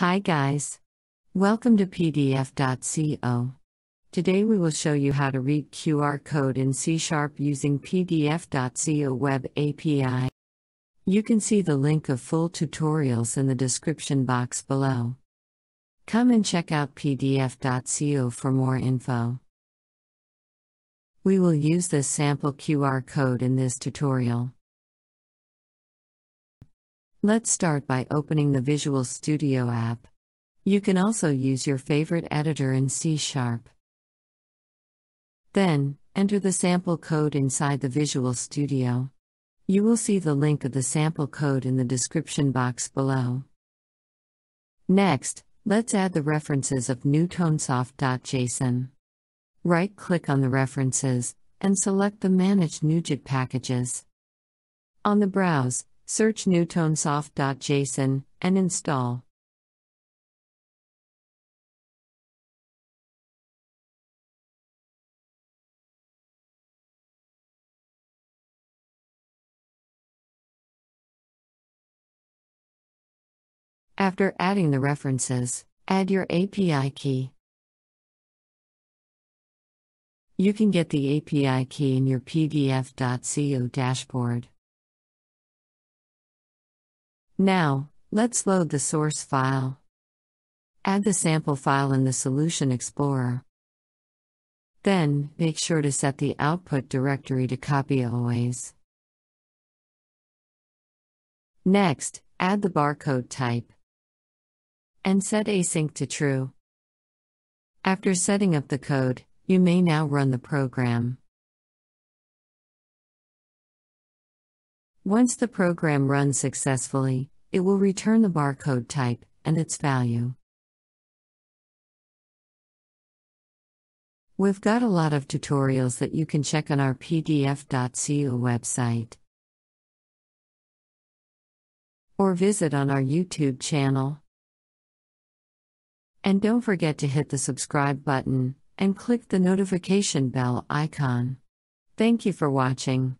Hi guys. Welcome to pdf.co. Today we will show you how to read QR code in C Sharp using pdf.co web API. You can see the link of full tutorials in the description box below. Come and check out pdf.co for more info. We will use this sample QR code in this tutorial. Let's start by opening the Visual Studio app. You can also use your favorite editor in C Sharp. Then, enter the sample code inside the Visual Studio. You will see the link of the sample code in the description box below. Next, let's add the references of newtonsoft.json. Right click on the references and select the Manage NuGet packages. On the Browse, search newtonsoft.json and install. After adding the references, add your API key. You can get the API key in your pdf.co dashboard. Now, let's load the source file. Add the sample file in the Solution Explorer. Then, make sure to set the output directory to copy always. Next, add the barcode type. And set async to true. After setting up the code, you may now run the program. Once the program runs successfully, it will return the barcode type and its value. We've got a lot of tutorials that you can check on our pdf.co website. Or visit on our YouTube channel. And don't forget to hit the subscribe button and click the notification bell icon. Thank you for watching.